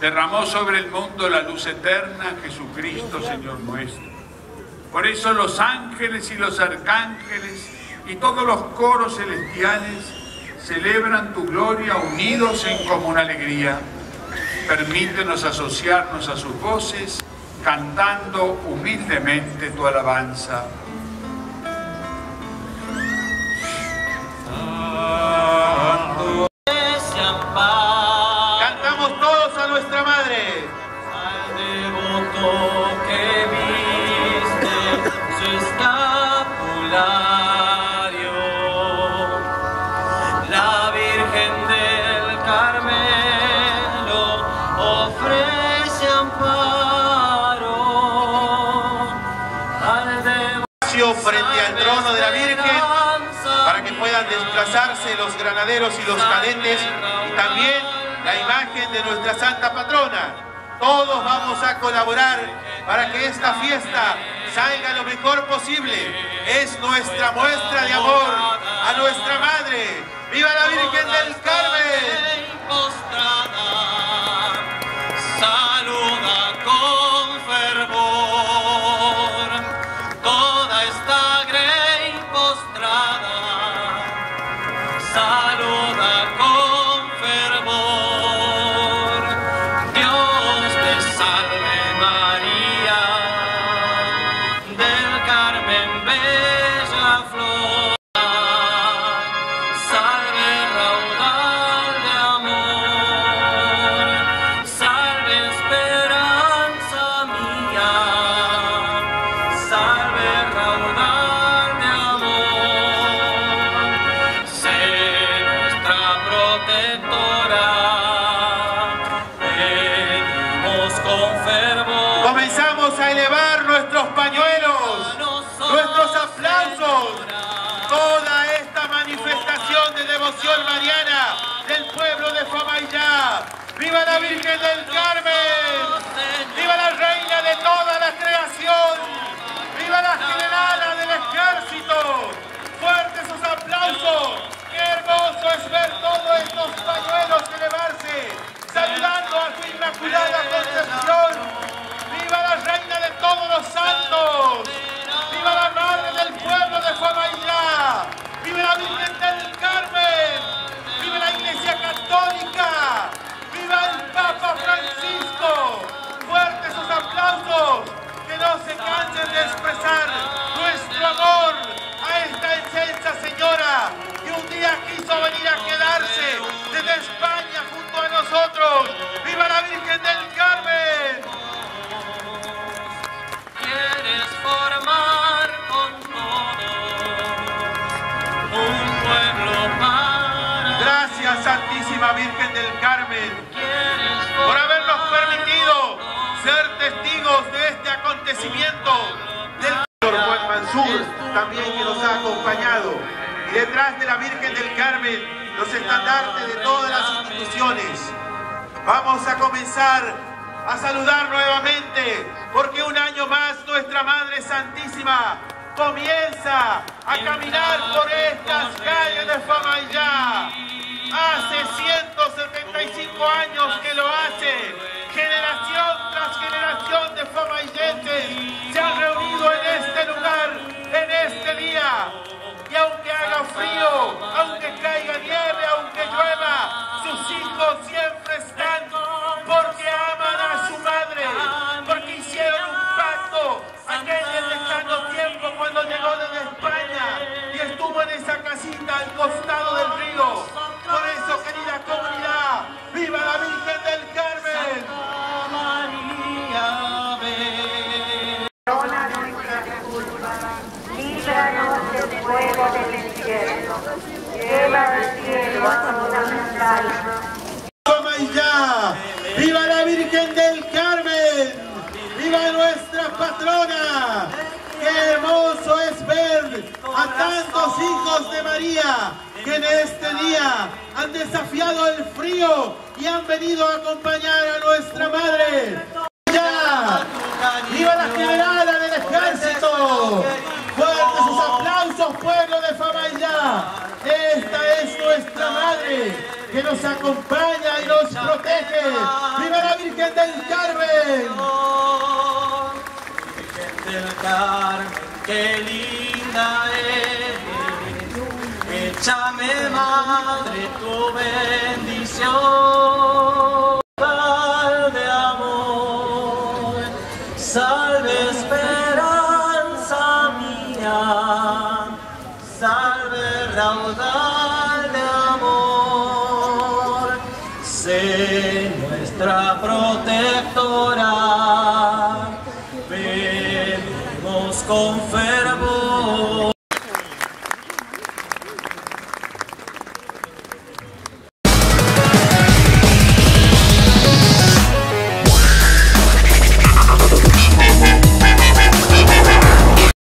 derramó sobre el mundo la luz eterna, Jesucristo, Señor nuestro. Por eso los ángeles y los arcángeles y todos los coros celestiales celebran tu gloria unidos en común alegría. Permítenos asociarnos a sus voces, cantando humildemente tu alabanza. Frente al trono de la Virgen para que puedan desplazarse los granaderos y los cadetes y también la imagen de nuestra Santa Patrona. Todos vamos a colaborar para que esta fiesta salga lo mejor posible. Es nuestra muestra de amor a nuestra Madre. ¡Viva la Virgen del Carmen! Con fervor. Comenzamos a elevar nuestros pañuelos, nuestros aplausos, toda esta manifestación de devoción mariana del pueblo de Famaillá. ¡Viva la Virgen del Carmen! ¡Viva la Reina de toda quiso venir a quedarse desde España junto a nosotros! ¡Viva la Virgen del Carmen! Quieres formar con todos un pueblo para Gracias, Santísima Virgen del Carmen, por habernos permitido ser testigos de este acontecimiento del Doctor Juan Mansur, también que nos ha acompañado. Y detrás de la Virgen del Carmen, los estandartes de todas las instituciones. Vamos a comenzar a saludar nuevamente, porque un año más nuestra Madre Santísima comienza a caminar por estas calles de Famaillá. Hace 175 años que lo hace. Generación tras generación de famaillenses se han reunido lleva al cielo a. Famaillá, ¡Viva la Virgen del Carmen! ¡Viva nuestra patrona! ¡Qué hermoso es ver a tantos hijos de María que en este día han desafiado el frío y han venido a acompañar a nuestra madre! ¡Ya! ¡Viva la generala del ejército! ¡Fuertes sus aplausos, pueblo de Famaillá! Esta que nos acompaña y nos protege. ¡Viva la Virgen del Carmen. Virgen del Carmen, qué linda eres. Échame, madre, tu bendición. De amor, salve esperanza mía, salve raudal nuestra protectora, venimos con fervor.